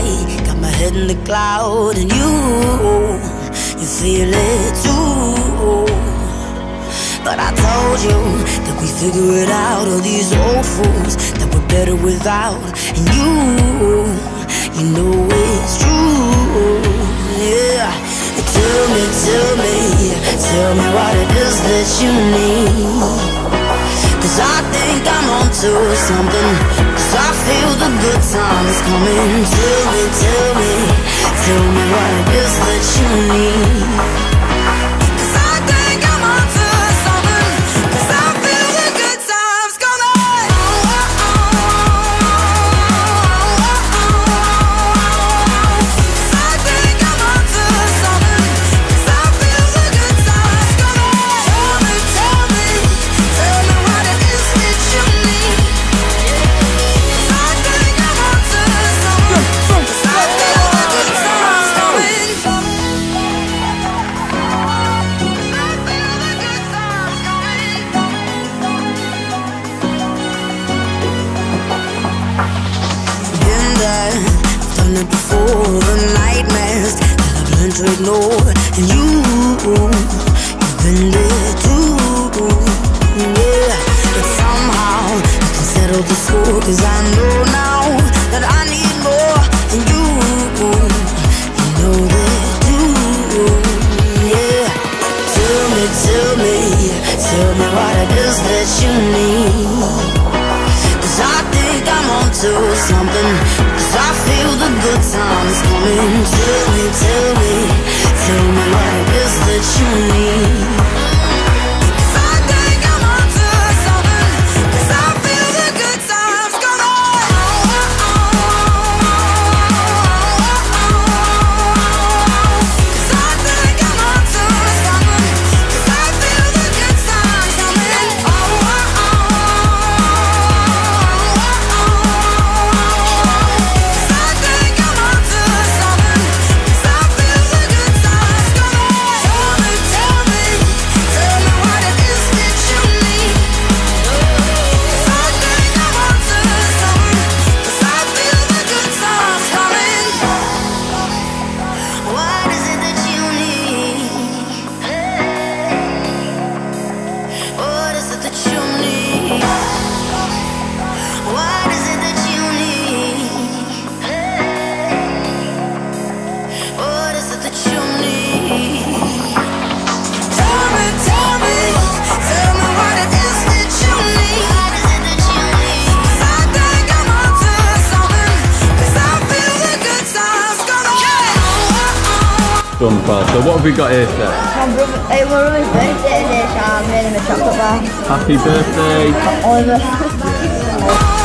sky, got my head in the cloud, and you, you feel it too. But I told you that we figure it out. All these old fools that we're better without, and you, you know it's true. Yeah, tell me, tell me, tell me what it is that you need. Cause I think I'm onto something I feel the good times coming to me, tell me, The nightmares that I've learned to ignore. And you, you've been there too Yeah, but somehow you can settle the score Cause I know now that I need more. And you, you know that too Yeah, tell me, tell me, tell me what it is that you need. Cause I onto something. I feel the good times coming Tell me, tell me, So what have we got here today? My birthday today, so I made him a chocolate bar. Happy birthday. Oliver.